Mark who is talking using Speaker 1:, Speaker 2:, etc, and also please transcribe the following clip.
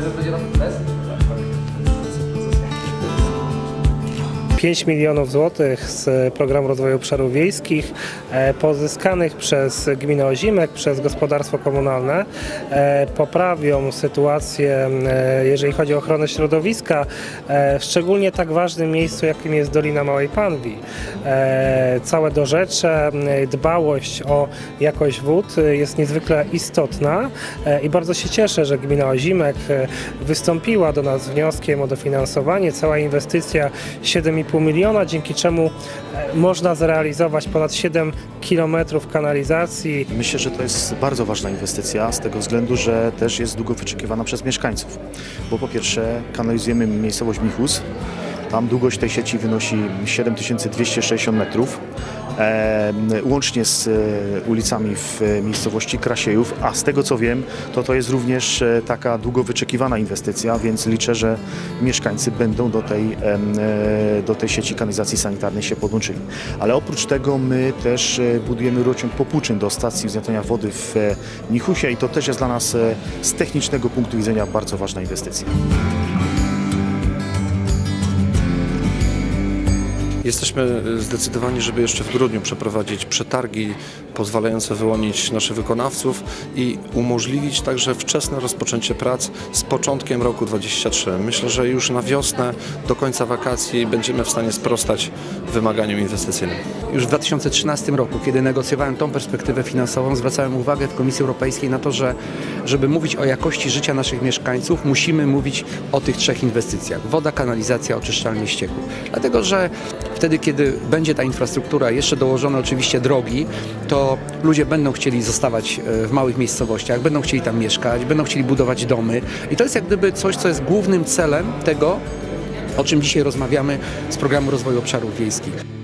Speaker 1: prezes będzie na prezes?
Speaker 2: 5 milionów złotych z Programu Rozwoju Obszarów Wiejskich e, pozyskanych przez gminę Ozimek, przez gospodarstwo komunalne e, poprawią sytuację, e, jeżeli chodzi o ochronę środowiska, szczególnie tak ważnym miejscu, jakim jest Dolina Małej Panwi. Całe dorzecze, dbałość o jakość wód jest niezwykle istotna i bardzo się cieszę, że gmina Ozimek wystąpiła do nas z wnioskiem o dofinansowanie. Cała inwestycja 7,5 miliona, dzięki czemu e, można zrealizować ponad 7 kilometrów kanalizacji.
Speaker 3: Myślę, że to jest bardzo ważna inwestycja z tego względu, że też jest długo wyczekiwana przez mieszkańców. Bo po pierwsze kanalizujemy miejscowość Michus. Tam długość tej sieci wynosi 7260 metrów, łącznie z e, ulicami w e, miejscowości Krasiejów, a z tego co wiem, to to jest również e, taka długo wyczekiwana inwestycja, więc liczę, że mieszkańcy będą do tej, e, do tej sieci kanalizacji sanitarnej się podłączyli. Ale oprócz tego my też e, budujemy rurociąg popłuczyn do stacji wzniecania wody w e, Nichusie i to też jest dla nas e, z technicznego punktu widzenia bardzo ważna inwestycja.
Speaker 4: Jesteśmy zdecydowani, żeby jeszcze w grudniu przeprowadzić przetargi pozwalające wyłonić naszych wykonawców i umożliwić także wczesne rozpoczęcie prac z początkiem roku 2023. Myślę, że już na wiosnę, do końca wakacji będziemy w stanie sprostać wymaganiom inwestycyjnym.
Speaker 5: Już w 2013 roku, kiedy negocjowałem tą perspektywę finansową, zwracałem uwagę w Komisji Europejskiej na to, że żeby mówić o jakości życia naszych mieszkańców, musimy mówić o tych trzech inwestycjach. Woda, kanalizacja, oczyszczalnie ścieków. Dlatego, że wtedy, kiedy będzie ta infrastruktura, jeszcze dołożone oczywiście drogi, to ludzie będą chcieli zostawać e, w małych miejscowościach, będą chcieli tam mieszkać, będą chcieli budować domy. I to jest jak gdyby coś, co jest głównym celem tego, o czym dzisiaj rozmawiamy z Programu Rozwoju Obszarów Wiejskich.